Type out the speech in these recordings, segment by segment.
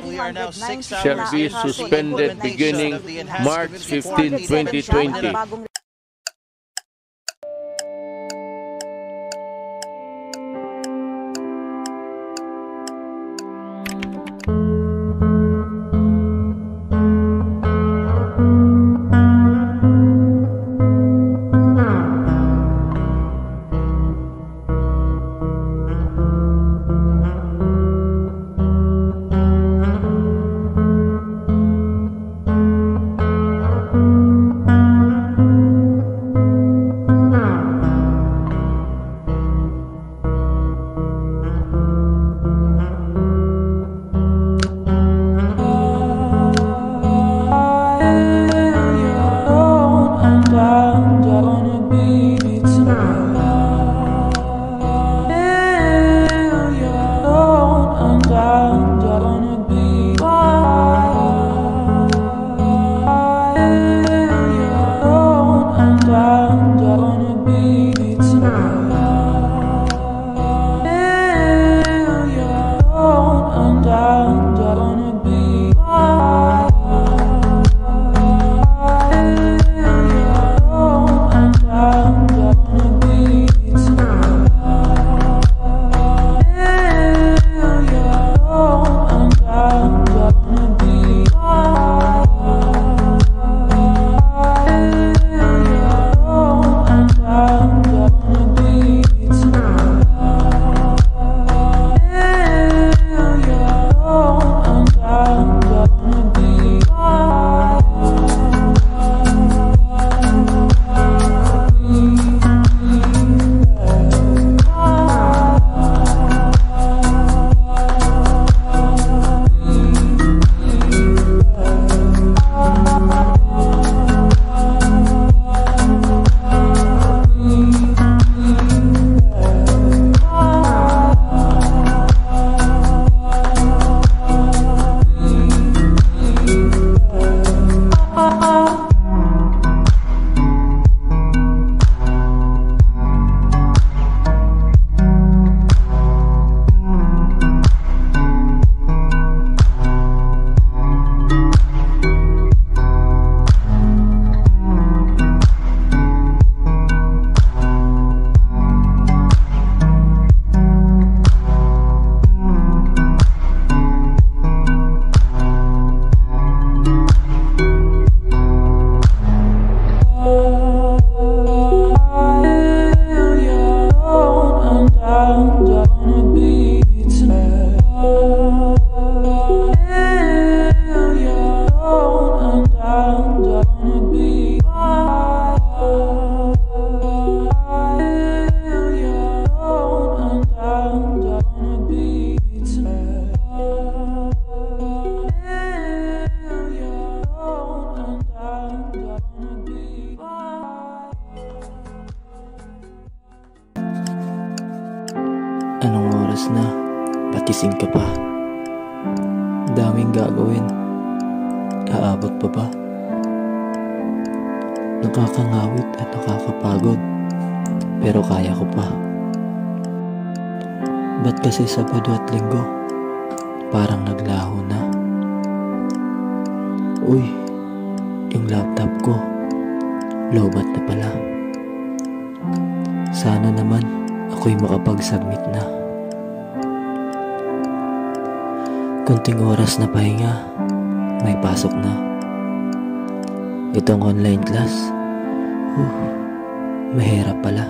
We are now six hours Shall be suspended beginning March preventive 15, 2020. Anong oras na? Patising ka pa. Daming gagawin. Aabot pa ba? Nakakangawit at nakakapagod. Pero kaya ko pa. Ba't kasi Sabado at Linggo? Parang naglaho na. Uy, yung laptop ko. Lobat na pala. Sana naman ako'y makapag-submit na. Kunting oras na pahinga, may pasok na. Itong online class, uh, mahirap pala.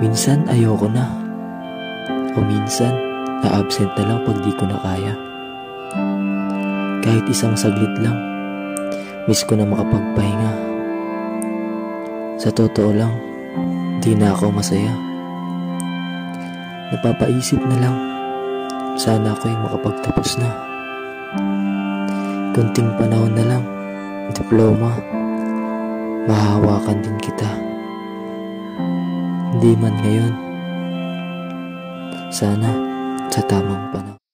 Minsan ayoko na. O minsan, na-absent na lang pag di ko na kaya. Kahit isang saglit lang, miss ko na makapagpahinga. Sa totoo lang, di na ako masaya. Napapaisip na lang, sana ako'y makapagtapos na. Kunting panahon na lang, diploma, mahahawakan din kita. Hindi man ngayon, sana sa tamang panahon.